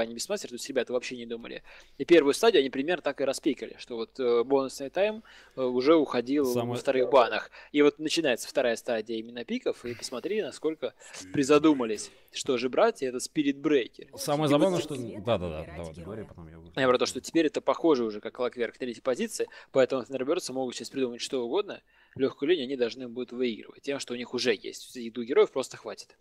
они без то есть ребята вообще не думали. И первую стадию они примерно так и распикали, что вот э, бонусный тайм э, уже уходил Самое... во вторых банах. И вот начинается вторая стадия именно пиков, и посмотри, насколько призадумались, что же брать, и это Spirit Breaker. Самое забавное, что... Да-да-да, давай, говори, потом я... Я про то, что теперь это похоже уже как лакверк третьей позиции, поэтому Thunderbirds могут сейчас придумать что угодно, легкую линию они должны будут выигрывать тем, что у них уже есть. Этих двух героев просто хватит.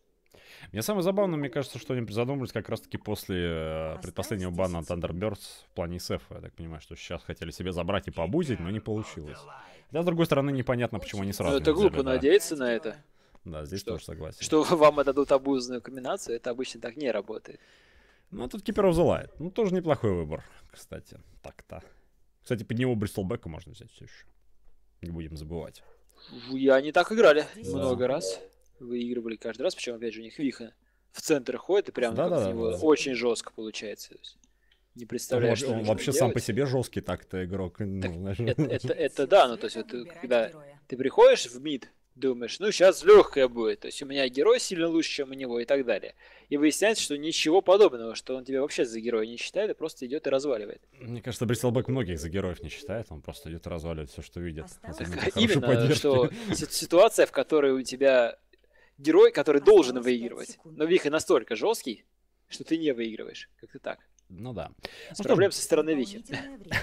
Мне самое забавное, мне кажется, что они задумались как раз-таки после э, предпоследнего бана Thunderbirds в плане СФ. Я так понимаю, что сейчас хотели себе забрать и побузить, но не получилось. Хотя, с другой стороны, непонятно, почему они сразу Ну, это глупо да. надеяться на это. Да, здесь что, тоже согласен. Что вам отдадут обузную комбинацию, это обычно так не работает. Ну, тут Киперов залает. Ну, тоже неплохой выбор, кстати. Так-то. Кстати, под него Бристолбека можно взять все еще. Не будем забывать. Я не так играли да. много раз выигрывали каждый раз, причем, опять же, у них Виха в центр ходит, и прям да, да, него да. очень жестко получается. не представляешь, что Он вообще сам по себе жесткий так-то игрок. Ну, так, это, это, это да, ну то есть вот, когда ты приходишь в мид, думаешь, ну сейчас легкая будет, то есть у меня герой сильно лучше, чем у него и так далее. И выясняется, что ничего подобного, что он тебя вообще за героя не считает, а просто идет и разваливает. Мне кажется, Бристолбек многих за героев не считает, он просто идет и разваливает все, что видит. Именно, что ситуация, в которой у тебя герой, который должен выигрывать. Но Виха настолько жесткий, что ты не выигрываешь. Как-то так. Ну да. Ну, проблем со стороны Вихи.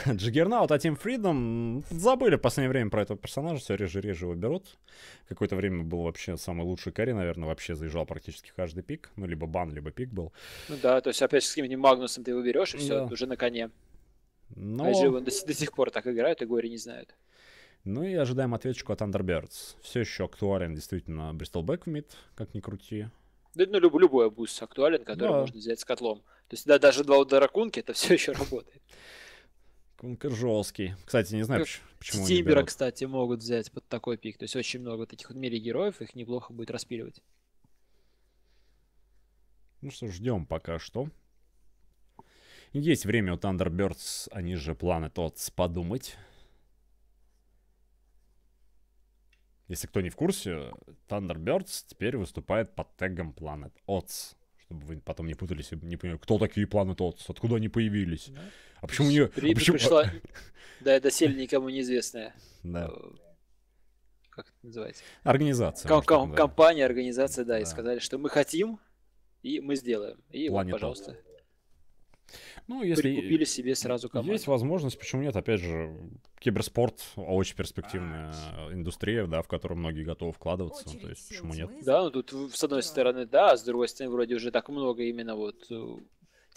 Джиггернаут, а Team Freedom забыли в последнее время про этого персонажа, все реже-реже его берут. Какое-то время был вообще самый лучший карри, наверное, вообще заезжал практически каждый пик. Ну, либо бан, либо пик был. Ну да, то есть опять с каким-нибудь Магнусом ты его берешь, и все, да. уже на коне. Но... А же до, до сих пор так играют, и горе не знают. Ну и ожидаем ответ пику от Thunderbirds. Все еще актуален действительно Bristleback в mid, как ни крути. Да, ну, любой, любой boost актуален, который да. можно взять с котлом. То есть да, даже два удара кунки, это все еще работает. Кункер жесткий. Кстати, не знаю, почему Тимбера, кстати, могут взять под такой pick. То есть очень много вот этих вот melee героев, их неплохо будет распиливать. Ну что, ждем пока что. Есть время у Thunderbirds, они же планы тот подумать. Если кто не в курсе, Thunderbirds теперь выступает под тегом Planet Odds. Чтобы вы потом не путались, не поняли, кто такие Planet Odds, откуда они появились. Да. А почему не... При, а почему... Пришла... Да, это сель никому неизвестная. Да. Э, как это называется? Организация. Ком- ком- компания, организация, да, да, и сказали, что мы хотим, и мы сделаем. И Planet вот, пожалуйста. Ну, если прикупили себе сразу команду. Есть возможность, почему нет? Опять же, киберспорт очень перспективная индустрия, да, в которую многие готовы вкладываться. Очередь то есть, почему нет? Да, ну тут с одной стороны, да, а с другой стороны, вроде уже так много именно вот э,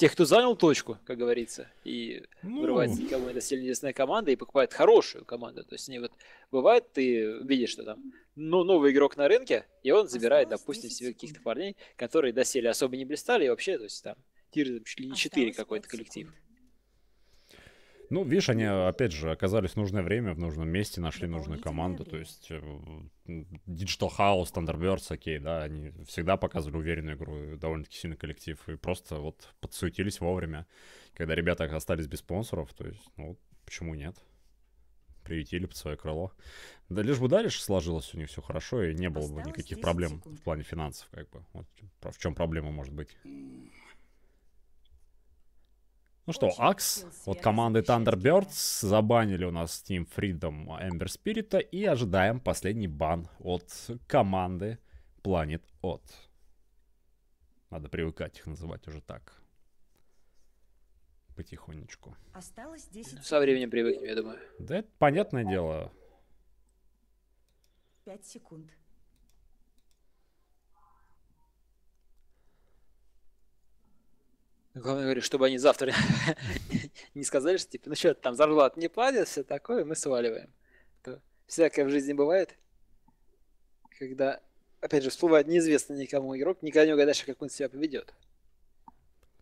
тех, кто занял точку, как говорится, и ну... вырывается никому это сильно известная команда и покупает хорошую команду. То есть не вот бывает, ты видишь, что там ну, новый игрок на рынке, и он забирает, допустим, себе каких-то парней, которые доселе особо не блистали, и вообще, то есть там тир чуть ли не 4 какой-то коллектив. Ну, видишь, они, опять же, оказались в нужное время, в нужном месте, нашли нужную команду. То есть э, Digital House, Thunderbirds, окей, да, они всегда показывали уверенную игру, довольно-таки сильный коллектив. И просто вот подсуетились вовремя, когда ребята остались без спонсоров. То есть, ну, почему нет? Приютили под свое крыло. Да лишь бы дальше сложилось у них все хорошо, и не было бы никаких проблем секунд. в плане финансов, как бы. Вот в чем проблема может быть. Ну что, Акс от команды Thunderbirds забанили у нас Team Freedom Ember Spirit и ожидаем последний бан от команды Planet От. Надо привыкать их называть уже так. Потихонечку. Осталось 10 Со временем привыкнем, я думаю. Да это понятное дело. 5 секунд. Главное, говорю, чтобы они завтра не сказали, что типа, ну что, там зарплат не платят, все такое, мы сваливаем. То всякое в жизни бывает, когда, опять же, всплывает неизвестный никому игрок, никогда не угадаешь, как он себя поведет.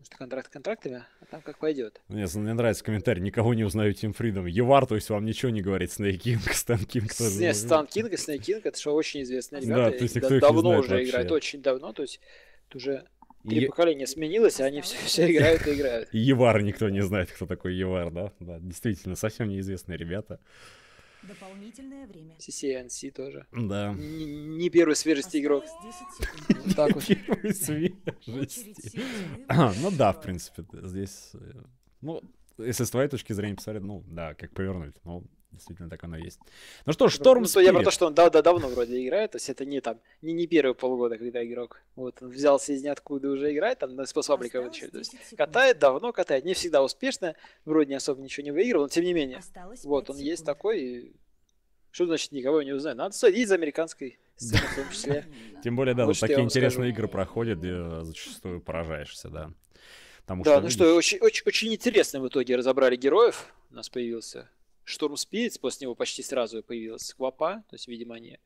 Потому что контракт контрактами, а там как пойдет. Мне, мне нравится комментарий, никого не узнаю Team Freedom. Евар, то есть вам ничего не говорит, Snake King, Stan King тоже. Нет, Stan King и Snake King, это что очень известные ребята. Да, то есть никто их давно уже вообще. играют, очень давно, то есть уже Три е... поколения сменилось, а они все, все играют и играют. Евар никто не знает, кто такой Евар, да? Да, действительно, совсем неизвестные ребята. Дополнительное время. CCNC тоже. Да. Не, не первый свежести игрок. Осталось 10 секунд. Так вот. Первой свежести. А, Ну да, в принципе, здесь... э, Ну, если с твоей точки зрения посмотреть, ну да, как повернуть. Ну, действительно, так оно и есть. Ну что ж, Шторм Ну, то я про то, что он да, да, давно вроде играет, то есть это не там, не, не первые полгода, когда игрок. Вот он взялся из ниоткуда уже играет, там на способника вытащили. То есть 10 секунд. катает, давно катает, не всегда успешно, вроде не особо ничего не выигрывал, но тем не менее. Осталось Вот, он есть секунд. такой, и что значит никого не узнаю? Надо следить за американской сценой в том числе. Тем более, да, Вот такие интересные игры проходят, где э, зачастую поражаешься, да. Потому Да, что, ну видишь, что, очень, очень, очень интересно в итоге разобрали героев. У нас появился Шторм Спиритс, после него почти сразу появилась Квапа, то есть, видимо, они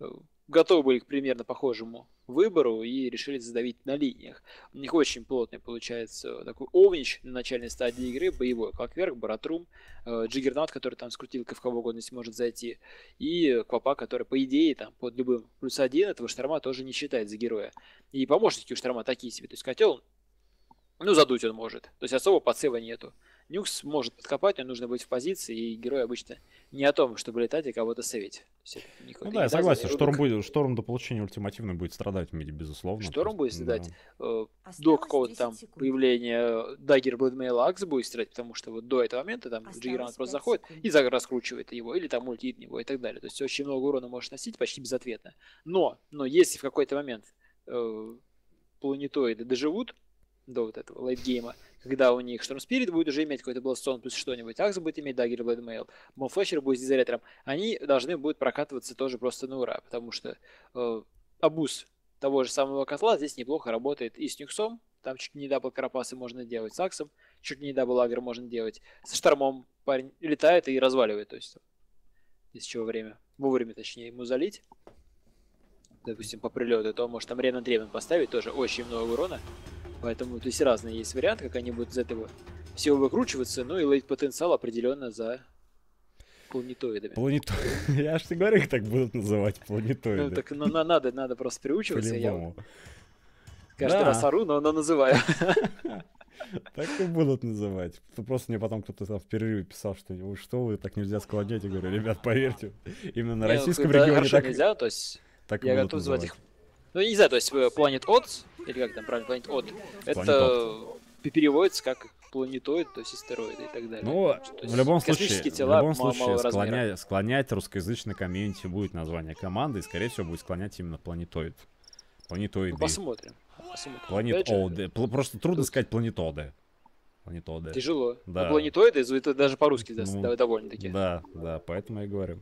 э, готовы были к примерно похожему выбору и решили задавить на линиях. У них очень плотный получается такой овнич на начальной стадии игры, боевой Клокверк, Баратрум, э, Джиггернаут, который там с крутилкой в кого угодно сможет зайти, и Квапа, который, по идее, там под любым плюс один этого Шторма тоже не считает за героя. И помощники у Шторма такие себе, то есть котел ну, задуть он может. То есть особо подсыва нету. Нюкс может подкопать, но нужно быть в позиции, и герой обычно не о том, чтобы летать и кого-то сейвить. Ну да, я согласен, Шторм, будет, Шторм до получения ультимативной будет страдать в миде, безусловно. Шторм то будет страдать. да. Э, До какого-то 10 там секунд. появления Dagger Blade Mail'а Акс будет страдать, потому что вот до этого момента там Джиггернаут просто заходит секунд. и раскручивает его, или там ультит него и так далее. То есть очень много урона может наносить почти безответно. Но, но если в какой-то момент э, планетоиды доживут до вот этого лейтгейма, когда у них Шторм Спирит будет уже иметь какой-то Bloodstone плюс что-нибудь, Акс будет иметь Dagger Blade Mail, Монфлэшер будет с дезолятором, они должны будут прокатываться тоже просто на ура, потому что э, абуз того же самого котла здесь неплохо работает и с Нюксом, там чуть не double карапасы можно делать, с Аксом чуть не double агр можно делать, со Штормом парень летает и разваливает, то есть из чего время, вовремя точнее ему залить, допустим, по прилету, то может там Ренан Древен поставить, тоже очень много урона, поэтому то есть разные есть варианты, как они будут из этого всего выкручиваться, ну и лейт потенциал определенно за планетоидами. Плането... Я ж тебе говорю, их так будут называть, Ну, планетоиды. так ну, на- надо, надо просто приучиваться. Я каждый Да. раз ору, но, но называю. Так и будут называть. То Просто мне потом кто-то там в перерыве писал, что «Ой, что вы, так нельзя складывать. Я говорю, ребят, поверьте, именно на Не, ну, российском регионе так, нельзя, то есть так я готов звать называть. их. Ну, я не знаю, то есть э, Planet Odds, или как там правильно, Planet Odd, это пе- переводится как планетоид, то есть астероиды и так далее. Ну, То есть в любом случае, космические в тела любом случае размера. склонять, русскоязычный комьюнити будет название команды, и, скорее всего, будет склонять именно планетоид. Планетоиды. Ну, посмотрим. посмотрим. Планет Опять же, Оуды. Пл- Просто трудно тут- сказать планетоды. Планетоды. Тяжело. Да. Но планетоиды даже по-русски Ну, довольно-таки. Да, да, поэтому я и говорю.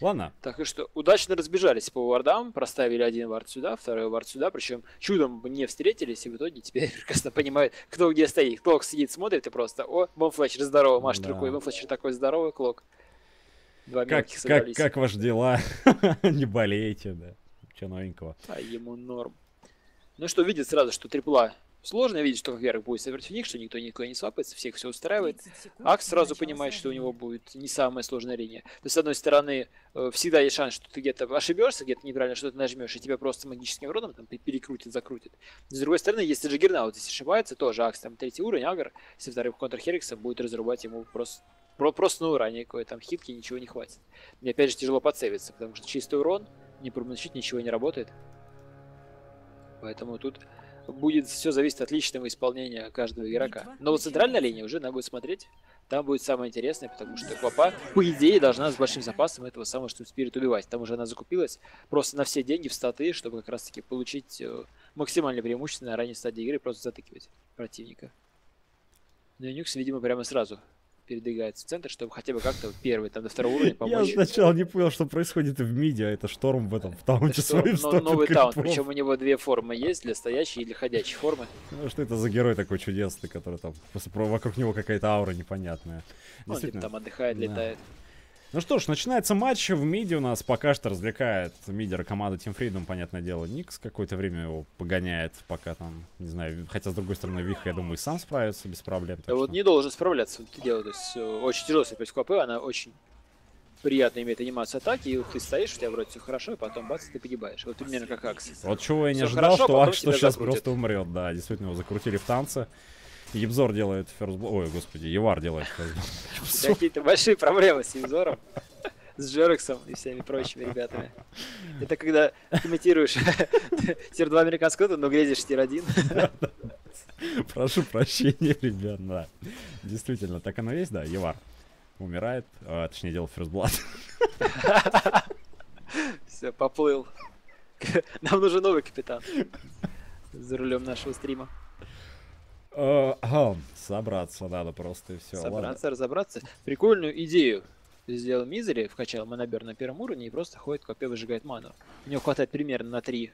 Ладно, Так и что, удачно разбежались по вардам, проставили один вард сюда, второй вард сюда, причем чудом не встретились, и в итоге теперь прекрасно понимают, кто где стоит. Клок сидит, смотрит и просто, о, Бомфлетчер здорово, машет Да. рукой, Бомфлетчер такой здоровый, Клок. Два как, как, как ваши дела? Не болейте, да. Че новенького? А ему норм. Ну что, видит сразу, что трипла сложно, видит, что Вверх будет против них, что никто никуда не свапается, всех все устраивает. 30 секунд Акс сразу понимает, что у него будет не самая сложная линия. То есть, с одной стороны, э, всегда есть шанс, что ты где-то ошибешься, где-то неправильно что-то нажмешь, и тебя просто магическим уродом там пе- перекрутит, закрутит. С другой стороны, если Джиггернаут здесь ошибается, тоже Акс там третий уровень, Агр, со вторым контр Херикса будет разрубать ему просто про- просто на ура, никакой там хитки, ничего не хватит. И опять же тяжело подсейвиться, потому что чистый урон, не промочить, ничего не работает. Поэтому тут будет все зависеть от личного исполнения каждого игрока. Но вот центральная линия уже надо будет смотреть. Там будет самое интересное, потому что Квапа, по идее, должна с большим запасом этого самого что Спирит убивать. Там уже она закупилась просто на все деньги в статы, чтобы как раз таки получить э, максимальное преимущество на ранней стадии игры, просто затыкивать противника. Ну и Нюкс, видимо, прямо сразу передвигается в центр, чтобы хотя бы как-то первый, там, до второго уровня Я помочь. сначала не понял, что происходит в миде, а это шторм в этом, в таунте своим но- новый таунт, причем у него две формы есть, для стоячей и для ходячей формы. Ну, что это за герой такой чудесный, который там, вокруг него какая-то аура непонятная. Он типа там отдыхает, летает. Ну что ж, начинается матч в миде у нас пока что развлекает мидера команда Team Freedom, понятное дело. Никс какое-то время его погоняет, пока там, не знаю, хотя с другой стороны Виха, я думаю, и сам справится без проблем. Да вот что- не должен справляться, вот это дело. То есть э, очень тяжело против КП, она очень приятно имеет анимацию атаки, и вот ты стоишь, у тебя вроде все хорошо, и потом бац, ты погибаешь. Вот примерно как Акс. Вот чего я не Всё ожидал, хорошо, что Акс сейчас закрутят. просто умрет. Да, действительно, его закрутили в танце. Ебзор делает ферзбл... Ой, господи, Евар делает ферзбл. Какие-то большие проблемы с Евзором, с Джерексом и всеми прочими ребятами. Это когда комментируешь тир-2 американского, но грезишь тир-1. Прошу прощения, ребят, да. Действительно, так оно есть, да, Евар умирает, а, точнее делает ферзблад. Все, поплыл. Нам нужен новый капитан за рулем нашего стрима. Ага, Собраться надо просто и все. Собраться, разобраться. Прикольную идею сделал Мизери, вкачал монобер на первом уровне и просто ходит, копе выжигает ману. У него хватает примерно на три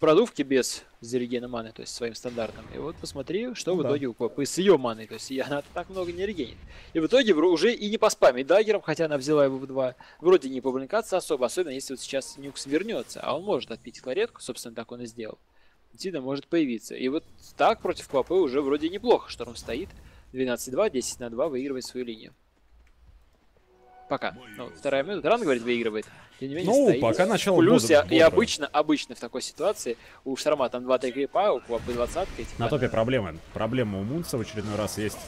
продувки без зерегена маны, то есть своим стандартным. И вот посмотри, что Ну в да. итоге у Копы с ее маной. То есть и она так много не регенит. И в итоге уже и не поспамить даггером, хотя она взяла его в два. Вроде не поблинкаться особо, особенно если вот сейчас Нюкс вернется. А он может отпить кларетку, собственно, так он и сделал. Тида может появиться. И вот так против Квапы уже вроде неплохо. Шторм стоит. 12-2, 10 на 2 выигрывает свою линию. Пока. Ну, вторая минута. Рано говорить выигрывает. Тем не менее, Ну, стоит. пока начало Плюс бодро- я, и обычно, обычно в такой ситуации у Шторма там 2-3 крипа, у Квапы 20 На топе проблемы. Проблема у Мунца в очередной раз есть.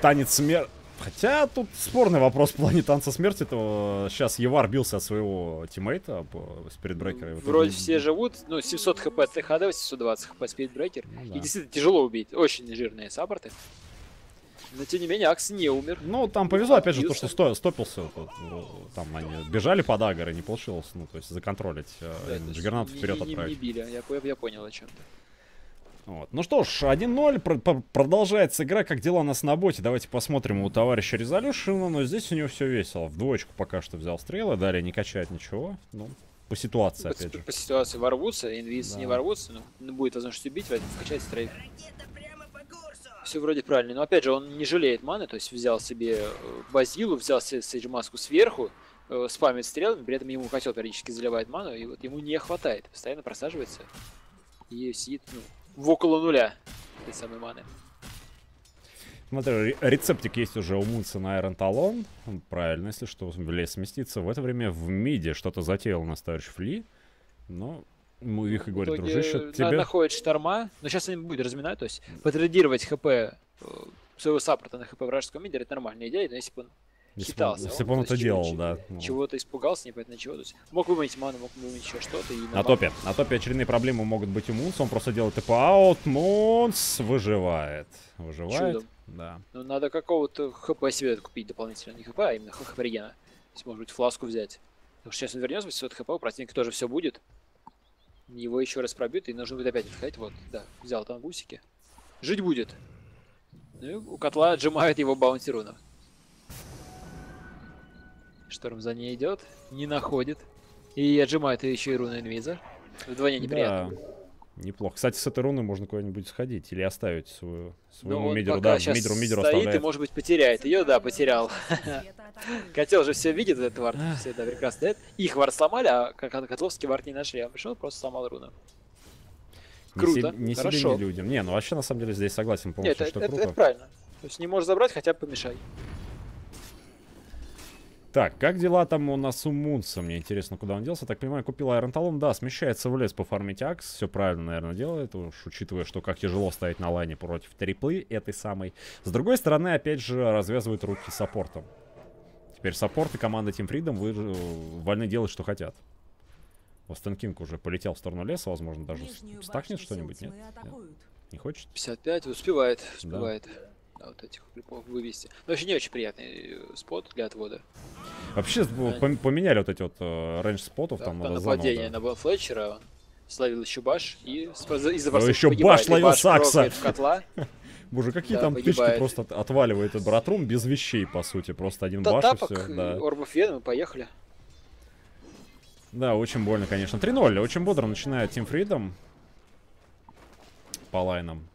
Танец смерти. Хотя тут спорный вопрос в плане танца смерти. То сейчас Евар бился от своего тиммейта по спиритбрекера. и Вроде все живут, ну, 700 хп от ТХД, 720 хп спидбрекер. Ну И да. действительно тяжело убить, очень жирные саппорты. Но тем не менее, Акс не умер. Ну, там повезло, опять же, то, что сто- стопился. вот, ну, Там они бежали под агар и не получилось, ну, то есть законтролить, э, Да, Джиггернаут не- вперед не- не- отправить. Не били, я, я понял о чем-то. Вот. Ну что ж, 1-0, пр- пр- продолжается игра, как дела у нас на боте. Давайте посмотрим у товарища Резолюшена, но здесь у него все весело. В двоечку пока что взял стрелы, далее не качает ничего. Ну, по ситуации, По, опять же. по ситуации ворвутся, инвиз Да. не ворвутся, но ну, будет возможность убить, возьмет, вкачать стрейф. Все вроде правильно, но опять же он не жалеет маны, то есть взял себе э, базилу, взял себе сейдж маску сверху, э, спамит стрелами, при этом ему котел периодически заливает ману, и вот ему не хватает, постоянно просаживается и сидит ну, в около нуля этой самой маны. Смотри, ре- рецептик есть уже у Мунца на Iron Talon. Правильно, если что, в лес сместиться. В это время в миде что-то затеял у нас товарищ Фли. Но ему Виха В говорит, дружище, тебе... находит шторма, но сейчас он не будет разминать, то есть потрейдировать хп э, своего саппорта на хп вражеского мидера, это нормальная идея, но если бы он Он- если бы он это делал, да. Чего-то испугался, непонятно чего. То есть мог выманить ману, мог выманить еще что-то. На ману- топе. На топе очередные проблемы могут быть у Мунса. Он просто делает тп-аут. Мунс выживает. Выживает. Чудом. Да. Ну, надо какого-то хп себе купить дополнительно. Не хп, а именно хп регена. То есть, может быть, фласку взять. Потому что сейчас он вернется, 800 хп, у противника тоже все будет. Его еще раз пробьют, и нужно будет опять отходить. Вот, да, взял там гусики. Жить будет. Ну, и у котла отжимают его баунти рунов. Шторм за ней идет, не находит. И отжимает еще и руны инвиза. Вдвойне неприятно. Да. Неплохо. Кстати, с этой руны можно куда-нибудь сходить или оставить свою, своему Ну, мидеру. Да, щас мидеру, мидеру стоит и, оставляет. может быть, потеряет. Ее, да, потерял. Котел же все видит, этот вард, все это прекрасно. Их вард сломали, а Котловский вард не нашли. А он пришел, просто сломал руну. Не круто, себе- Не, себе, не людям. Не, ну вообще, на самом деле, здесь согласен полностью, это, что это- круто. это правильно. То есть не можешь забрать, хотя бы помешай. Так, как дела там у нас у Мунса? Мне интересно, куда он делся. Так понимаю, купил Iron Talon. Да, смещается в лес пофармить Акс. Все правильно, наверное, делает. Уж учитывая, что как тяжело стоять на лайне против триплы этой самой. С другой стороны, опять же, развязывает руки саппортом. Теперь саппорты команды Team Freedom вы, э, вольны делать, что хотят. Остен Кинг уже полетел в сторону леса, возможно, даже Нижнюю стакнет что-нибудь, нет? Нет? Не хочет? 55, успевает, успевает. Да, вот этих клипов вывести. Но вообще не очень приятный э, спот для отвода. Вообще, Да. пом- поменяли вот эти вот э, рейндж спотов, Да, там по надо заново, нападение да. на Флетчера он словил еще баш и из-за еще погибает. баш И ловил Сакса. в котла. Боже, какие Да, там тычки погибает. просто от- отваливает этот братрум без вещей, по сути. Просто один Да, баш и все. Да. Орбов Веном, и поехали. да, очень больно, конечно. 3-0. Очень бодро начинает Team Freedom. По лайнам.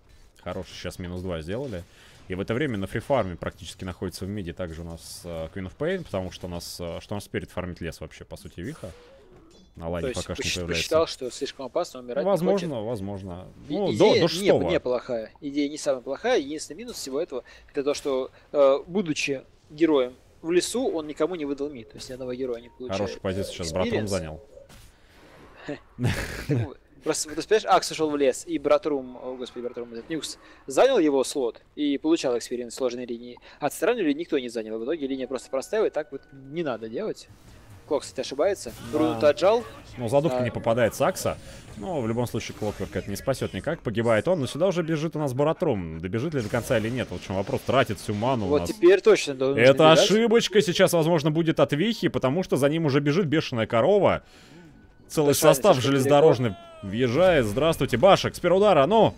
Хороший сейчас минус 2 сделали. И в это время на фрифарме практически находится в миде также у нас э, Queen of Pain, потому что у нас, э, что у нас перед фармит лес вообще, по сути, Виха. На лайне пока что не появляется. посчитал, что слишком опасно умирать. Ну, не хочет. возможно, возможно. Ну, идея до, до не- шестого. неплохая. Идея не самая плохая. Единственный минус всего этого это то, что э, будучи героем в лесу, он никому не выдал мид. То есть ни одного героя не получает. Хорошую позицию сейчас братрум Experience. занял. Просто, ты понимаешь, Акс ушел в лес, и Братрум, о, господи, Братрум, этот Нюкс, занял его слот и получал эксперимент сложной линии. Отстранили никто не занял. В итоге линия просто простая, и так вот не надо делать. Клок, кстати, ошибается. Да. Отжал. Ну, задувка А. не попадает Сакса. Но в любом случае Клокверк это не спасет никак. Погибает он, но сюда уже бежит у нас Баратрум. Добежит ли до конца или нет? Вот в чем вопрос. Тратит всю ману у вот нас. теперь точно должен Это бежать. ошибочка сейчас, возможно, будет от Вихи, потому что за ним уже бежит бешеная корова. Целый Дышание состав железнодорожный въезжает. Здравствуйте, Башек, с первого удара, ну!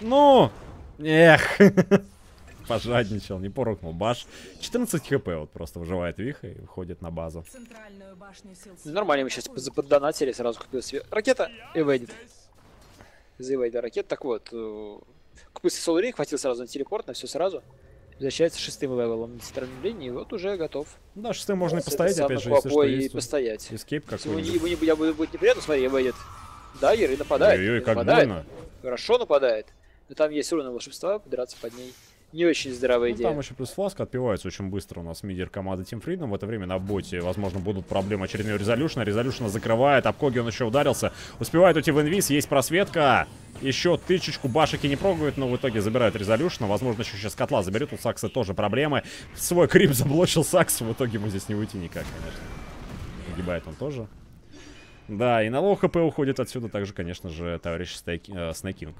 Ну! Эх! Пожадничал, не порукнул. Баш. 14 хп вот просто выживает Виха и выходит на базу. Центральную башню сил Ну, Нормально, мы сейчас поддонатили, сразу купил себе ракета и выйдет. Завейда ракет. Так вот, э, купил себе Ring, хватил сразу на телепорт, на все сразу. Возвращается шестым левелом на центральной линии, и вот уже готов. Да, шестым можно и постоять, опять же, если что и есть. постоять. Escape Если ему, какой-нибудь. ему не, я буду, будет неприятно, смотри, выйдет Dire и нападает. Ой-ой, как нападает. больно. Хорошо нападает. Но там есть руна волшебства, подраться под ней. Не очень здравая Ну, идея. там еще плюс фласка отпивается очень быстро у нас мидер команды Team Freedom. В это время на боте, возможно, будут проблемы очередной резолюшна. Резолюшна закрывает, об коги он еще ударился. Успевает уйти в инвиз, есть просветка. Еще тычечку башики не прокают, но в итоге забирают резолюшна. Возможно, еще сейчас котла заберет. У Сакса тоже проблемы. Свой крип заблочил Сакс. В итоге ему здесь не уйти никак, конечно. Погибает он тоже. Да, и на low HP уходит отсюда также, конечно же, товарищ Стейк- э, Снейкинг.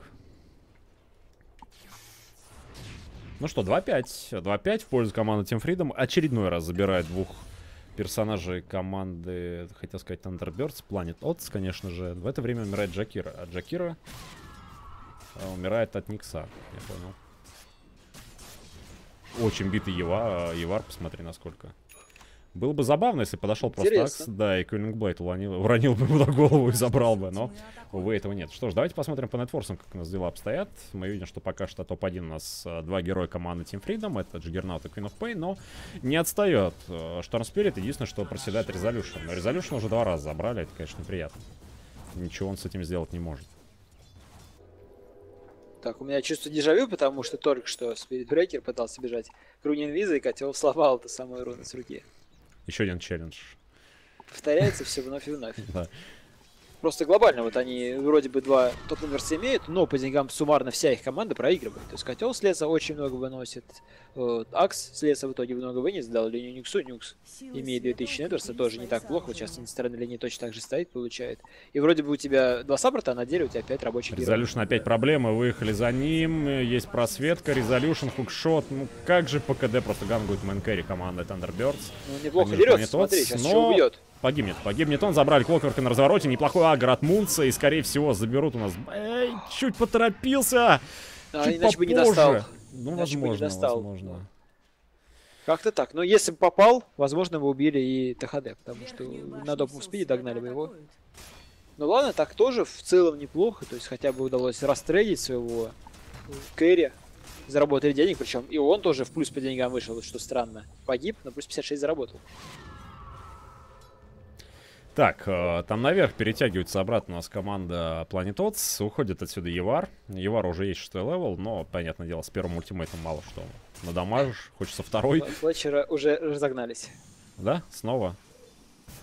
Ну что, 2-5. 2-5 в пользу команды Team Freedom. Очередной раз забирает двух персонажей команды, хотел сказать, Thunderbirds, Planet Ots, конечно же. В это время умирает Джакира. А Джакира э, умирает от Никса, я понял. Очень битый Ева, э, Евар, посмотри насколько. Было бы забавно, если подошел просто Интересно. Акс, да, и Кюлинг Блейд уронил, уронил бы ему на голову и забрал бы, но... Увы, этого нет. Что ж, давайте посмотрим по нетфорсам, как у нас дела обстоят. Мы видим, что пока что топ-1 у нас э, два героя команды Team Freedom. Это Джиггернаут и Queen of Pain, но не отстает. Шторм Спирит единственное, что проседает Резолюшн. Но Резолюшн уже два раза забрали, это, конечно, неприятно. Ничего он с этим сделать не может. Так, у меня чувство дежавю, потому что только что Spirit Breaker пытался бежать к руне инвиза, и котел сломал эту самую руну с руки. Еще один челлендж. Повторяется все вновь и вновь. Да. Просто глобально, вот они вроде бы два топ-инверса имеют, но по деньгам суммарно вся их команда проигрывает. То есть котел с леса очень много выносит, вот, Акс с леса в итоге много вынес, дал линию Нюксу, Нюкс имеет 2000 недверса, тоже не так плохо, вот сейчас на стороне линии точно так же стоит, получает. И вроде бы у тебя два сабрата, а на деле у тебя 5 рабочих героев. Резолюшн опять проблемы, выехали за ним, есть просветка, Резолюшн, хукшот. Ну как же по КД просто гангует мэнкэри команда Thunderbirds. Ну, неплохо дерется, смотри, сейчас но- еще убьет. Погибнет, погибнет он, забрали Клокверка на развороте, неплохой агр от Мунца, и скорее всего заберут у нас... Эй, чуть поторопился! А, чуть иначе бы не попозже. достал. Ну, Иначе бы не возможно, достал. возможно. Как-то так. Но если бы попал, возможно, бы убили и ТХД, потому что на допу спиде догнали бы его. Ну ладно, так тоже в целом неплохо. То есть хотя бы удалось растрейдить своего carry. Заработали денег, причем и он тоже в плюс по деньгам вышел, что странно. Погиб, но плюс 56 заработал. Так, э, там наверх перетягивается обратно у нас команда Planet Odd. Уходит отсюда Евар. Евар уже есть шестой level, но, понятное дело, с первым ультимейтом мало что. Надамажишь, хочется второй. Флетчера уже разогнались. Да, снова.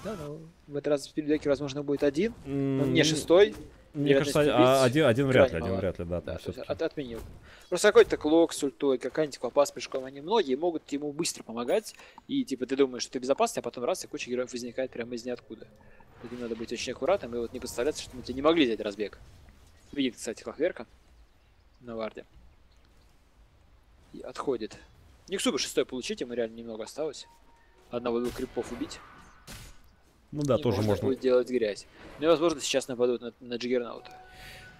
Да, ну, в этот раз Спидбекер, возможно, будет один. Не шестой. Мне кажется, а, один, один вряд ли, один мала. вряд ли, да, Да, от- отменил. Просто какой-то клок с ультой, какая-нибудь квапа с прыжком, они многие могут ему быстро помогать, и типа ты думаешь, что ты безопасный, а потом раз, и куча героев возникает прямо из ниоткуда. Им надо быть очень аккуратным, и вот не подставляться, что мы тебе не могли взять разбег. Видит, кстати, Клокверка на варде. И отходит. Никсу бы шестой получить, ему реально немного осталось. Одного-двух крипов убить. Ну да, и тоже можно. будет делать грязь. Ну и, возможно, сейчас нападут на, на Джиггернаута.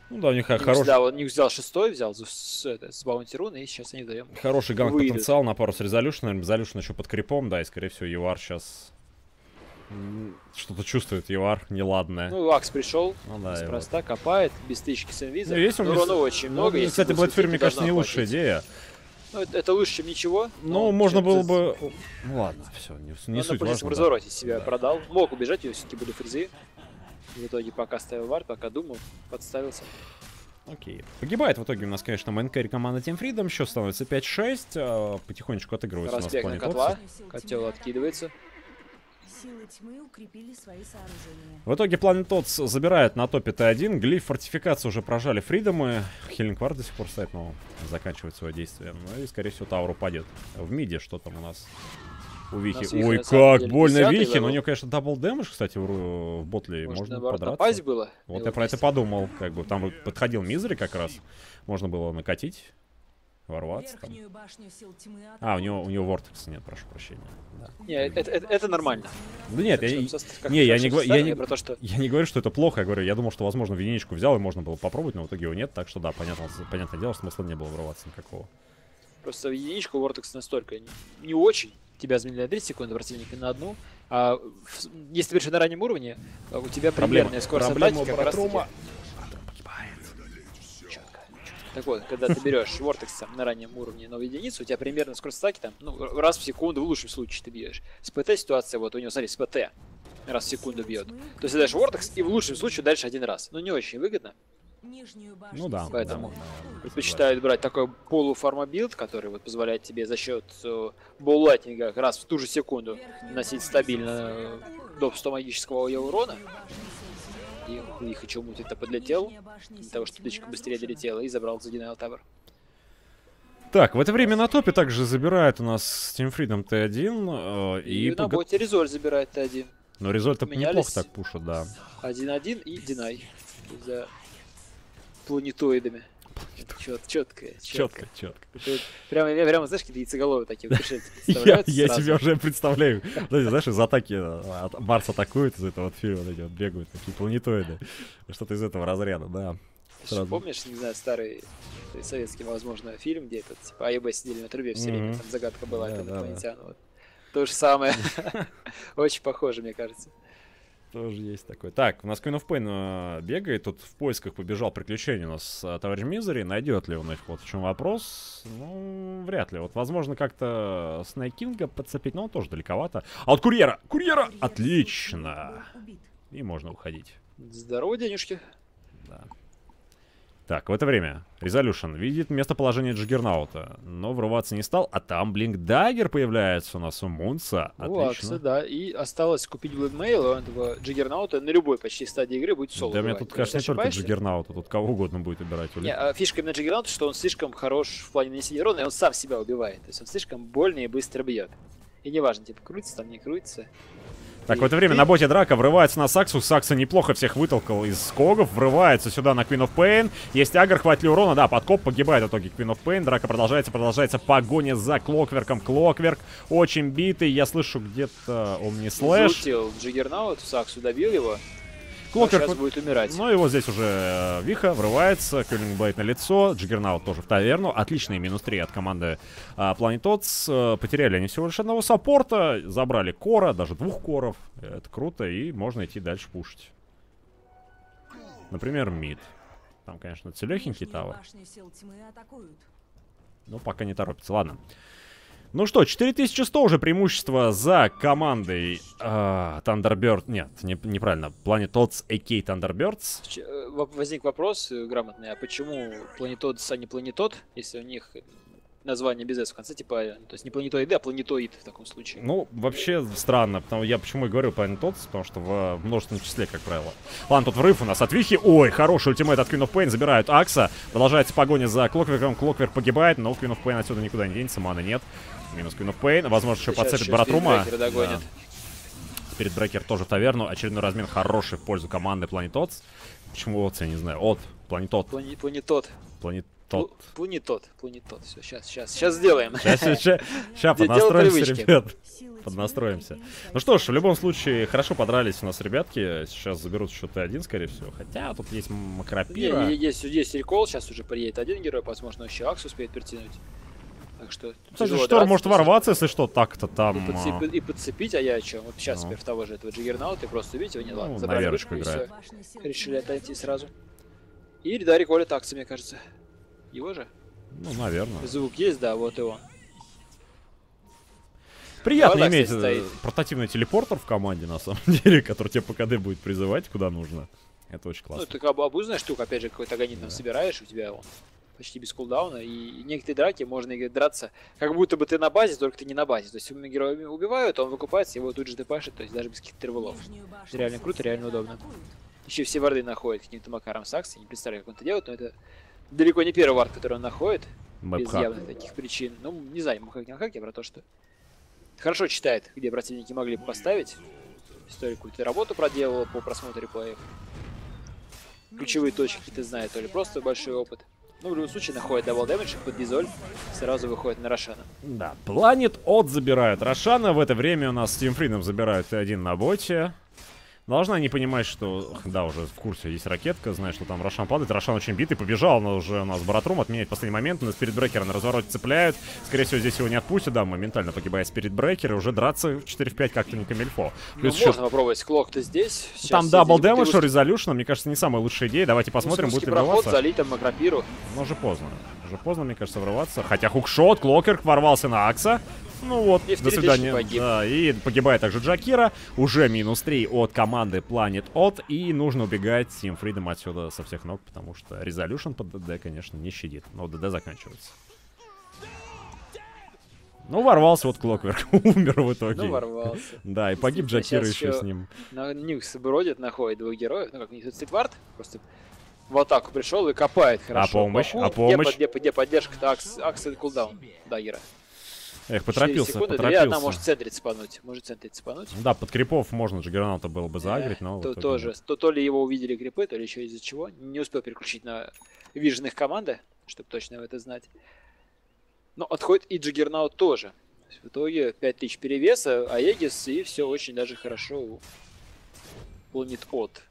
Ну да, у них хороший, Да, он Никс взял шестой, взял с, это, с баунти руны, и сейчас они вдвоем. хороший ганг выйдут. потенциал на пару с резолюшном. Резолюшн еще под крипом, да, и скорее всего Евар сейчас что-то чувствует Евар неладное. Ну, Акс пришел, Ну да, неспроста, копает, без тычки с инвизом. Ну, есть он урона очень Ну, много. кстати, Блэдфир, мне кажется, не лучшая идея. Ну, это, это лучше, чем ничего. Ну, но можно было бы... Ну ладно, все, не, не суть важно. да. развороте себя Да. продал. Мог убежать, у него все-таки были фризы. В итоге пока ставил вард, пока думал, подставился. Окей. Погибает в итоге у нас, конечно, мейнкэри команда Team Freedom. Счет становится 5-6. а, Потихонечку отыгрывается у нас на котла. Котел откидывается. Силы тьмы укрепили свои сооружения. В итоге Planet Odd забирает на топе Т1. Глиф фортификации уже прожали фридомы. Healing Ward до сих пор стоит, но заканчивает свое действие. Ну и, скорее всего, tower упадет. В миде что там у нас? У Вихи. Виха, Ой, как деле, больно 10-й Вихи. Но у нее, конечно, double damage, кстати, в, в ботле. Может, Можно наоборот, подраться. напасть было? Вот я про это подумал. Как бы там подходил Мизери как раз. Можно было накатить, ворваться. там. Верхнюю башню сил тьмы А, у него, у него Вортекса нет, прошу прощения. Да. Не, это, это- это нормально. Да нет, я, как- не, я не говорю- я не- про то, что Я не говорю, что это плохо, я говорю, я думал, что, возможно, в единичку взял и можно было попробовать, но в итоге его нет, так что да, понятно, понятное дело, смысла не было врываться никакого. просто в единичку Вортекс настолько не, не очень тебя заменили на 30 секунды, противника на одну. А в- если ты на раннем уровне, у тебя примерная скорость проблема атаки как раз. Так вот, когда ты берешь Вортекс там, на раннем уровне новую единицу, у тебя примерно скорость атаки там, ну, раз в секунду в лучшем случае ты бьешь. С ПТ ситуация, вот у него, смотри, с ПТ раз в секунду бьет. То есть ты даешь Вортекс и в лучшем случае дальше один раз. Ну, не очень выгодно. Ну да, Поэтому атакуют. Предпочитают брать такой полуфармобилд, который вот позволяет тебе за счет э, боллайтинга раз в ту же секунду носить стабильно э, до 100 магического урона. И у них еще мутит то подлетел, для того, чтобы птичка быстрее долетела и забрал за Denial Tower. Так, в это время на топе также забирает у нас Team Freedom Т1, э, И, и, на пога- боте Резоль забирает Т1. но поменялись. неплохо так пушат, да. 1-1 и Динай. За планетоидами. Чет, четко, четко. Четко, четко. Прямо, я прямо, знаешь, какие-то яйцеголовые такие Я, я себе уже представляю, знаете, знаешь, из атаки от- Марс атакует из этого фильма, вот эти вот бегают такие планетоиды. Что-то из этого разряда, да. Сразу. помнишь, не знаю, старый советский, возможно, фильм, где этот, типа, АЕБ сидели на трубе все время, там загадка была от да. инопланетян. То же самое. Очень похоже, мне кажется. Тоже есть такой. Так, у нас Queen of Pain бегает, тут в поисках побежал приключений у нас э, товарищ Мизери. Найдет ли он их? Вот в чем вопрос. Ну, вряд ли. Вот, возможно, как-то Снайкинга подцепить, но он тоже далековато. А вот Курьера! Курьера! Отлично! И можно уходить. Здорово, денежки. Да. Так, в это время Resolution видит местоположение Джиггернаута, но врываться не стал, а там Blink Dagger появляется у нас у Мунца. Отлично. Акса, да. И осталось купить Blade Mail, этого Джиггернаута на любой почти стадии игры будет соло. Да, меня убивать. тут, Ты конечно, не только? Джиггернаута, тут кого угодно будет убирать. Не, а фишка именно Джиггернаута, что он слишком хорош в плане нанесения урона, и он сам себя убивает. То есть он слишком больно и быстро бьет. И неважно, типа, крутится там, не крутится. Так, И в это время ты- на боте драка врывается на Саксу. Сакса неплохо всех вытолкал из когов. Врывается сюда на Queen of Pain. Есть агр, хватит ли урона? Да, подкоп погибает в итоге Queen of Pain. Драка продолжается, продолжается погоня за Клокверком. Клокверк очень битый. Я слышу где-то Omni Slash. Джиггернаут, Саксу добил его. Клокверк сейчас вот- будет умирать. Ну и вот здесь уже э, Виха врывается, Culling Blade на лицо, Джиггернаут тоже в таверну. Отличные минус 3 от команды а, Planetots. Э, Потеряли они всего лишь одного саппорта, забрали кора, даже двух коров. Это круто, и можно идти дальше пушить. Например, мид. Там, конечно, целехенький тавер. Но пока не торопится. Ладно. Ну что, 4100 уже преимущество за командой а, Thunderbird. Нет, не- неправильно. Planetots, AK Thunderbirds. Ч- э, Возник вопрос э, грамотный, а почему планетод, а не планетод, если у них название без S в конце, типа, э, то есть не планетоиды, а планетоид в таком случае. Ну, вообще странно, потому я почему и говорю Planetots, потому что в множественном числе, как правило. Ладно, тут врыв у нас от Вихи. Ой, хороший ультимейт от Queen of Pain, забирают Акса. Продолжается погоня за Клокверком. Клокверк погибает, но Queen of Pain отсюда никуда не денется, маны нет. Минус Queen of Pain. Возможно, еще Сейчас подцепит Баратрума. Спирит Брекер тоже в таверну. Очередной размен хороший в пользу команды Planetots. Почему вот, я не знаю. От, Planetот, Плани- Планетод. Planetот. Пл- Планетод, планетод. Все, сейчас, сейчас, сейчас сделаем. Сейчас, сейчас, сейчас, поднастроимся, ребят. Поднастроимся. Ну что ж, в любом случае, хорошо подрались у нас ребятки. Сейчас заберут счет Т1, скорее всего. Хотя тут есть Макропира. есть, есть рекол, сейчас уже приедет один герой, возможно, еще Акс успеет притянуть. Так что Кстати, тяжело Штор драться, может ворваться, если что, так-то И, там... подцепи- а, и подцепить, а я о чем? Вот сейчас Ну. теперь того же этого Джиггернаута, и просто убить его, не Ну, ладно, забрали вышку, и сил Решили отойти сразу. И да, реколит акции, мне кажется. Его же? Ну, наверное. Звук есть, да, вот и он. Приятно Вода, иметь э, стоит. портативный телепортер в команде, на самом деле, который тебе по КД будет призывать куда нужно. Это очень Ну, классно. это как бы обузная штука, опять же, какой-то агонит там собираешь, у тебя он почти без кулдауна, и некоторые драки можно драться, как будто бы ты на базе, только ты не на базе. То есть героя убивают, он выкупается, его тут же депашит, то есть даже без каких-то башню Реально круто, реально удобно. Еще все варды находят каким-то макаром сакс, не представляю, как он это делает, но это далеко не первый вард, который он находит, без явных таких причин. Ну, не знаю, как не как я про то, что хорошо читает, где противники могли бы поставить. Историю какую-то работу проделала по просмотру реплеев. Ключевые точки какие-то знает, то ли просто большой опыт. Ну, в любом случае, находит double damage под дизоль, сразу выходит на Рошана. Да, Planet Odd забирают Рошана. В это время у нас Team Freedom забирают Т1 на боте. Должна не понимать, что... Да, уже в курсе есть ракетка, знает, что там Рошан падает. Рошан очень битый, побежал, но уже у нас Баратрум отменяет последний момент. У нас Спирит Брекера на развороте цепляют. Скорее всего, здесь его не отпустят, да, моментально погибает Спирит Брекер. Уже драться в 4 в 5 как-то не камильфо. Ну, Плюс еще можно попробовать клок-то здесь. Сейчас там double damage у бутылки- резолюшна, мне кажется, не самая лучшая идея. Давайте посмотрим, будет ли врываться. залить там макропиру. Но уже поздно. Уже поздно, мне кажется, врываться. Хотя Hookshot, Клокверк ворвался на Акса. Ну вот, И до свидания. погиб. Да, и погибает также Джакира. Уже минус 3 от команды Planet от. И нужно убегать Team Freedom отсюда со всех ног, потому что Resolution под ДД, конечно, не щадит. Но ДД заканчивается. Ну, ворвался вот Клокверк. Умер в итоге. Ну, ворвался. Да, и погиб Джакира еще с ним. На Нюкс бродит, находит двух героев. Ну, как не Стиквард, просто в атаку пришел и копает хорошо. помощь? Баху. А помощь? Где, под- где, поддержка-то Акс, Акс и кулдаун Даггера. Эх, поторопился, секунды, две, одна поторопился. может в центре цепануть. Может в центре цепануть. Да, под крипов можно Джаггернаута было бы заагрить, но... то, итоге тоже. То, то ли его увидели крипы, то ли еще из-за чего. Не успел переключить на виженных команды, чтобы точно это знать. Но отходит и Джиггернаут тоже. В итоге 5000 перевеса, Аегис, и все очень даже хорошо Планет от.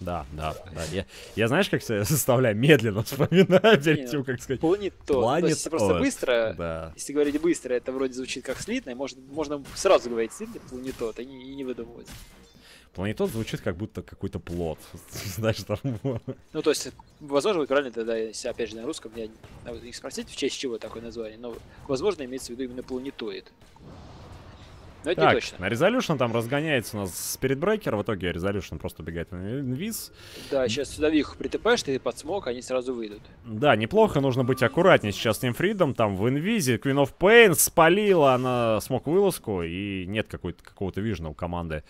Да, да, да. Я, я знаешь, как себя составляю? Медленно вспоминаю перед Не, тем, как сказать. Планет. То Planet есть, если просто быстро, Да. если говорить быстро, это вроде звучит как слитно, и можно, сразу говорить слитно, планетот, и не, и не выдумывать. Планетот звучит как будто какой-то плод. Знаешь, там... Ну, то есть, возможно, будет правильно тогда, если опять же на русском, я надо их спросить, в честь чего такое название, но, возможно, имеется в виду именно планетоид. Но это не Так, точно. на Resolution там разгоняется у нас Spirit Breaker, в итоге Resolution просто убегает на инвиз. Да, сейчас сюда их притпшь, ты под смог, они сразу выйдут. Да, неплохо, нужно быть аккуратнее сейчас с Freedom, там в инвизе Queen of Pain спалила она смог вылазку, и нет какого-то вижена у команды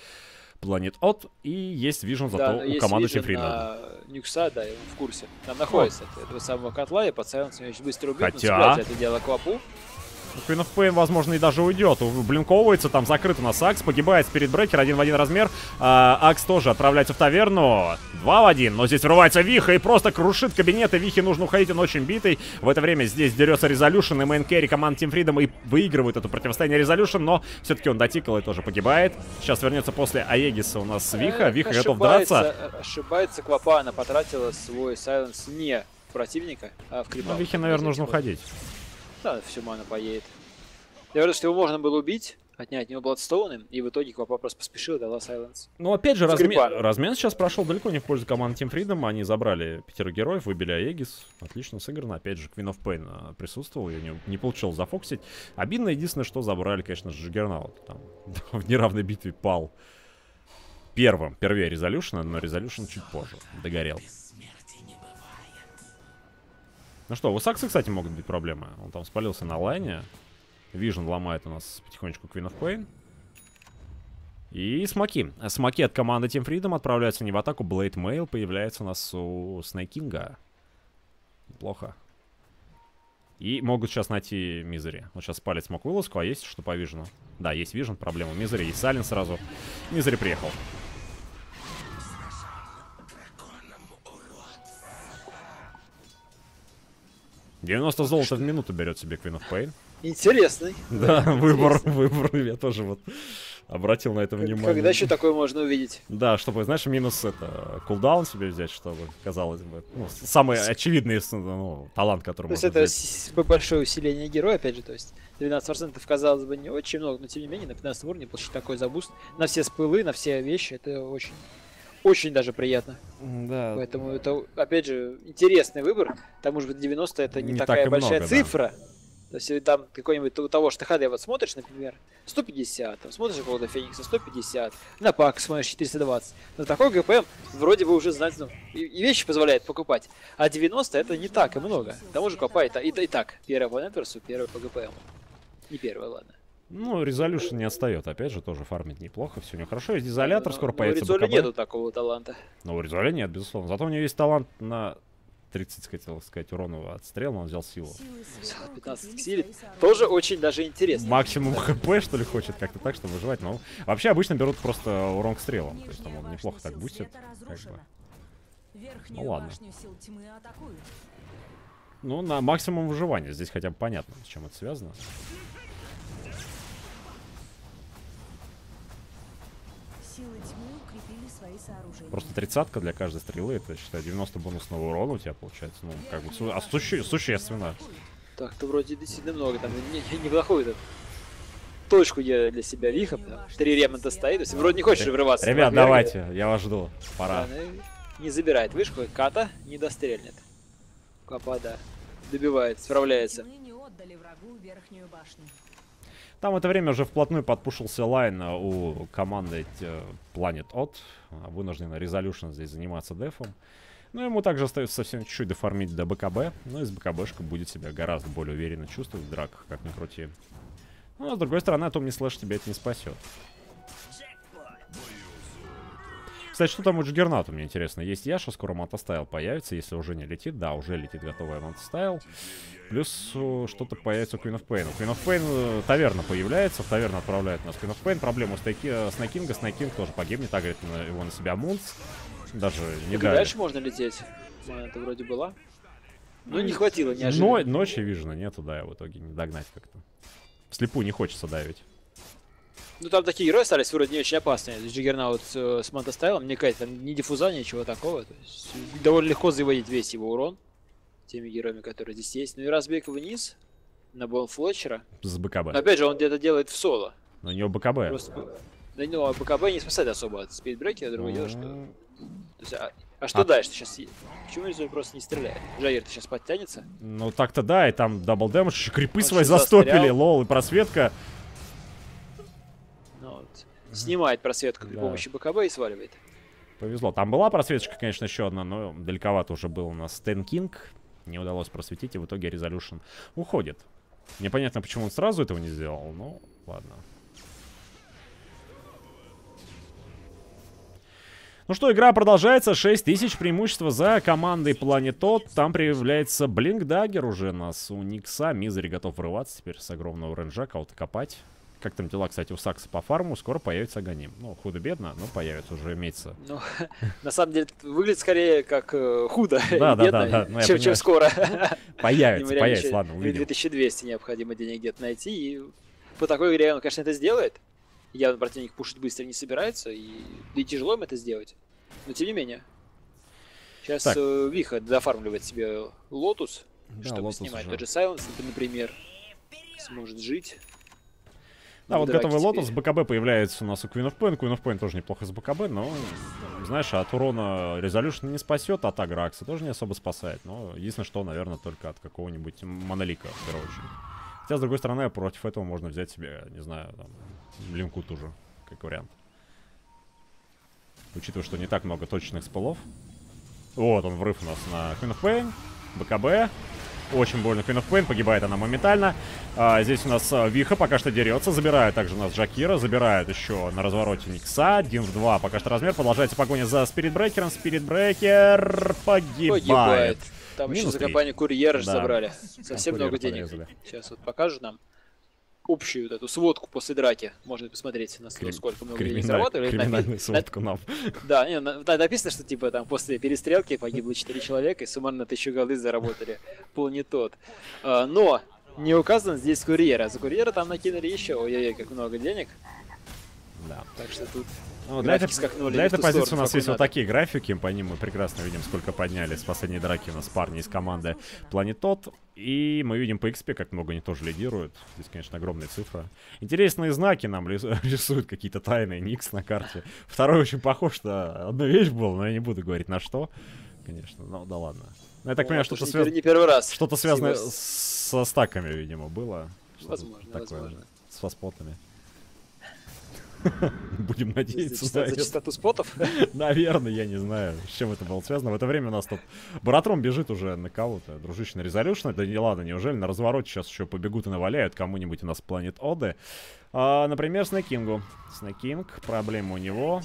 Planet От, и есть вижен зато да, у команды на Нюкса, да, в курсе. Там находится от этого самого котла, и под Сайленсом очень быстро убьет, Хотя- это дело Квапу. Queen of Pain, возможно, и даже уйдет. Блинковывается, там закрыт у нас Акс, погибает Спирит Брекер, один в один размер. А, Акс тоже отправляется в таверну. Два в один, но здесь врывается Виха и просто крушит кабинеты. Вихе нужно уходить, он очень битый. В это время здесь дерется Резолюшн и main carry команд Team Freedom и выигрывает это противостояние Резолюшн, но все-таки он дотикал и тоже погибает. Сейчас вернется после Аегиса у нас Виха. Э, Виха готов драться. э, Ошибается Квапа, она потратила свой сайленс не противника, а в крипа. Ну, Вихе, наверное, нужно уходить. Да, всю ману поедет. Я говорю, что его можно было убить, отнять у него Бладстоуны, и в итоге Квапа просто поспешила, дала сайленс. Ну, опять же, размен, размен сейчас прошел далеко не в пользу команды Team Freedom. Они забрали пятеро героев, выбили Аегис. Отлично сыграно. Опять же, Queen of Pain а, присутствовал, я не, не получил зафоксить. Обидно единственное, что забрали, конечно же, Джиггернаут. Там в неравной битве пал первым. Первее Резолюшна, но Резолюшн чуть позже догорел. Ну что, у Сакса, кстати, могут быть проблемы. Он там спалился на лайне. Вижен ломает у нас потихонечку Queen of Pain. И смоки. Смоки от команды Team Freedom отправляются не в атаку. Blade Mail появляется у нас у Снейкинга. Плохо. И могут сейчас найти Мизери. Вот сейчас спалит смок вылазку, а есть что по Вижену? Да, есть Вижен, проблема Мизери. И Сален сразу. Мизери приехал. «90 золота в минуту берет себе Queen of Pain. Интересный. Да, выбор, Интересно. выбор. Я тоже вот обратил на это внимание. Когда еще такое можно увидеть? Да, чтобы, знаешь, минус это кулдаун себе взять, чтобы, казалось бы, ну, самый очевидный ну, талант, который То есть это взять. большое усиление героя, опять же, то есть 12% казалось бы не очень много, но тем не менее на 15 уровне получить такой забуст на все спылы, на все вещи, это очень, очень даже приятно. Да. Поэтому это, опять же, интересный выбор. Там, может быть, 90 это не, Не такая так большая много, да. цифра. То есть, там какой-нибудь у того же ТХД вот смотришь, например, 150, там, смотришь какого-то Феникса 150, на пак смотришь 420. Но такой ГПМ вроде бы уже знать, ну, и, и вещи позволяет покупать. А 90 это не так и много. К тому же копает и, и, и так, первый по Нетверсу, первый по ГПМ. Не первый, ладно. Ну, Resolution не отстает, опять же, тоже фармит неплохо, все у него хорошо. Есть изолятор, Но- скоро но появится У Ризоли БКБ. нету такого таланта. Ну, у Ризоли нет, безусловно. Зато у него есть талант на 30, хотел сказать, урона от стрел, но он взял силу. Силы света 15 укрепили силит. Тоже очень даже интересно. Максимум хп, что ли, хочет как-то так, чтобы выживать. Но вообще обычно берут просто урон к стрелам. То есть там он неплохо так бустит. Как бы. Ну ладно. башню сил тьмы атакуют. Ну, на максимум выживания. Здесь хотя бы понятно, с чем это связано. Силы тьмы укрепили свои сооружения. Просто тридцатка для каждой стрелы, это, считай, 90 бонусного урона у тебя получается. Ну, как бы, су- а суще- существенно. Так-то вроде действительно много. Там не- не- неплохой этот. Точку я для себя там Три ремонта стоит. То есть вроде не хочешь врываться. Ребят, давайте, я вас жду. Пора. Да, ну, Не забирает вышку. Ката не дострельнет. Капа, да. Добивает, справляется. Там в это время уже вплотную подпушился line а, у команды э, Planet Odd. Вынуждена Resolution здесь заниматься дефом. Но ему также остается совсем чуть-чуть дофармить до БКБ. Но из БКБшка будет себя гораздо более уверенно чувствовать в драках, как ни крути. Ну, а с другой стороны, от Omni Slash тебя это не спасет. Кстати, что там у Джиггернаута, мне интересно. Есть Яша, скоро Manta Style появится, если уже не летит. Да, уже летит готовая Manta Style. Плюс э, что-то появится у Queen of Pain. У Queen of Pain э, таверна появляется, в таверну отправляют нас Queen of Pain. Проблема э, Снайкинга, Снайкинг тоже погибнет, агрит на- его на себя Мунц. Даже не дали. дальше можно лететь. Мана это вроде была. Ну, не хватило неожиданно. Но, night vision а нету, да, в итоге не догнать как-то. Вслепую не хочется давить. Ну, там такие герои остались вроде не очень опасные. Джиггернаут э, с Manta Style ом, мне кажется, там ни диффуза, ничего такого. То есть довольно легко заводить весь его урон теми героями, которые здесь есть. Ну и разбег вниз на Бон Флетчера. С БКБ. Но опять же, он где-то делает в соло. Но у него БКБ. Просто... Да, ну, а БКБ не спасает особо от спиритбрекера, другое дело, что... Ну, То есть, а, а что А- дальше? Сейчас... Почему Резоль просто не стреляет? Джаир-то сейчас подтянется. Ну так-то да, и там double damage, крипы Он свои застопили, застрял? lol, и просветка. Снимает просветку при Да. помощи БКБ и сваливает. Повезло. Там была просветочка, конечно, еще одна, но далековато уже был у нас Стэн Кинг. Не удалось просветить, и в итоге Resolution уходит. Непонятно, почему он сразу этого не сделал, но ладно. Ну что, игра продолжается. 6000 преимущества за командой Планетот. Там проявляется Блинк Даггер уже нас у Никса. Мизери готов врываться теперь с огромного рейнджа, кого-то копать. Как там дела, кстати, у Сакса по фарму? Скоро появится Аганим. Ну, худо-бедно, но появится уже имеется. Ну, на самом деле, выглядит скорее как э, худо и Да, да, бедно, да, да, ну, чем, скоро. Появится, появится, ладно, увидим. 2200 необходимо денег где-то найти, и по такой игре он, конечно, это сделает. Явно противник пушить быстро не собирается, и, да и тяжело им это сделать. Но тем не менее. Сейчас Так. э, Виха дофармливает себе Лотус, Да, чтобы Lotus снимать уже. тот же Сайленс, например, сможет жить. Да, вот готовый лотос, теперь. БКБ появляется у нас у Queen of Pain. Queen of Pain тоже неплохо с БКБ, но, знаешь, от урона Resolution не спасет, от Агракса тоже не особо спасает. Но единственное, что, наверное, только от какого-нибудь Монолика, в первую очередь. Хотя, с другой стороны, против этого можно взять себе, не знаю, там, Линку тоже, как вариант. Учитывая, что не так много точных спылов. Вот он, врыв у нас на Queen of Pain, БКБ. Очень больно Queen of Pain, погибает она моментально. А, здесь у нас а, Виха пока что дерется, забирает также у нас Джакира, забирает еще на развороте Никса, 1 в 2 пока что размер, продолжается погоня за Спиритбрекером, Спиритбрекер погибает. Погибает. Там еще Минус за три. компанию курьера Да. забрали. Совсем много денег. подрезали. Сейчас вот покажут нам общую вот эту сводку после драки. Можно посмотреть, на Крим- сколько денег Криминаль- заработали. Напи- Криминальную на- сводку нам. Да, не, на- написано, что типа там после перестрелки погибло 4 человека и суммарно тысячу голды заработали. Пол не тот. А, но не указан здесь курьера. За курьера там накинули еще, ой-ой-ой, как много денег. Да. Так что тут Ну, для, этой, для этой позиции у нас есть вот надо. такие графики, по ним мы прекрасно видим, сколько подняли с последней драки у нас парни из команды Планетот. И мы видим по XP, как много они тоже лидируют. Здесь, конечно, огромная цифра. Интересные знаки нам рис- рисуют, какие-то тайные никс на карте. Второй очень похож на одну вещь был, но я не буду говорить на что. Конечно, ну да ладно. Ну, я так ну, понимаю, что-то связ- что-то связанное с- со стаками, видимо, было. Возможно, такое, возможно. С фаспотами. Будем надеяться За, на за частоту спотов. Наверное, я не знаю, с чем это было связано. В это время у нас тут Баратром бежит уже на кого-то. Дружище на резолюшн. Да не ладно, неужели на развороте сейчас еще побегут и наваляют кому-нибудь у нас планет Оды? А, например, Снекингу. Снекинг, проблема у него.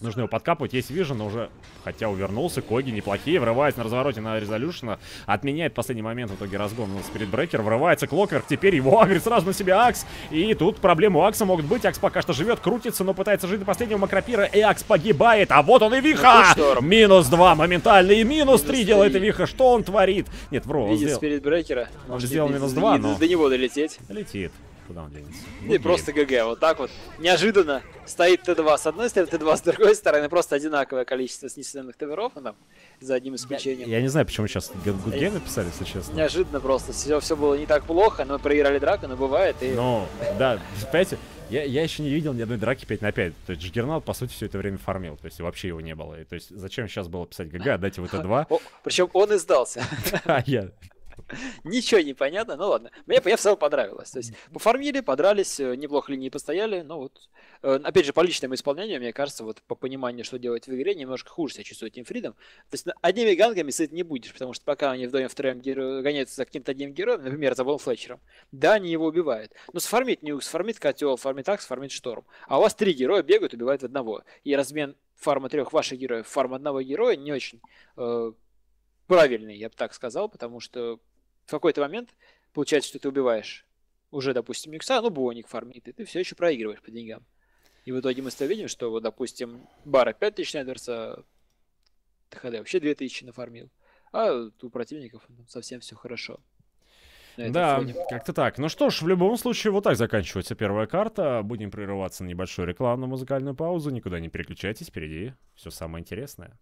Нужно его подкапывать. Есть вижен, но уже... Хотя увернулся. Коги неплохие. Врывается на развороте на резолюшна. Отменяет последний момент в итоге разгон на спиритбрекер. Врывается Клокверк. Теперь его агрит сразу на себя Акс. И тут проблемы у Акса могут быть. Акс пока что живет, крутится, но пытается жить до последнего макропира. И Акс погибает. А вот он и Виха! Ну. Минус 2 моментально. И минус 3 Минус делает три. Виха. Что он творит? Нет, он Видит сделал... спирит брекера. Он сделал минус два, но- до него долететь. Летит. Куда он денется? Ну и просто ГГ. Вот так вот. Неожиданно стоит Т2 с одной стороны, Т2 с другой стороны. Просто одинаковое количество снесенных таверов. Ну, там, за одним исключением. Я не знаю, почему сейчас good game написали, если честно. Неожиданно просто. Все, все было не так плохо, но проиграли драку, но бывает. И... Ну, да, понимаете, я, я еще не видел ни одной драки 5 на 5. То есть Джиггернаут, по сути, все это время фармил. То есть вообще его не было. И, то есть зачем сейчас было писать ГГ, отдайте в Т2, О, причем он и сдался. а я... Ничего не понятно, ну ладно. Мне, мне в целом понравилось. То есть пофармили, подрались, э, неплохо линии постояли. Ну вот, Э, опять же, по личному исполнению, мне кажется, вот по пониманию, что делать в игре, немножко хуже себя чувствует Team Freedom. То есть одними гангами сыт не будешь, потому что пока они вдвоем втроем геро- гоняются за каким-то одним героем, например, за Волн Флетчером, да, они его убивают. Но сформить нюк, сформить котел, сформить акс, сформить шторм. А у вас три героя бегают, убивают одного. И размен фарма трех ваших героев, фарм одного героя не очень э, правильный, я бы так сказал, потому что в какой-то момент получается, что ты убиваешь уже, допустим, Микса, ну, Боник фармит, и ты все еще проигрываешь по деньгам. И в итоге мы с тобой видим, что, вот, допустим, Бара 5000 Недверса, ТХД вообще 2000 нафармил, а у противников ну, совсем все хорошо. Да, как-то так. Ну что ж, в любом случае, вот так заканчивается первая карта. Будем прерываться на небольшую рекламную музыкальную паузу. Никуда не переключайтесь, впереди все самое интересное.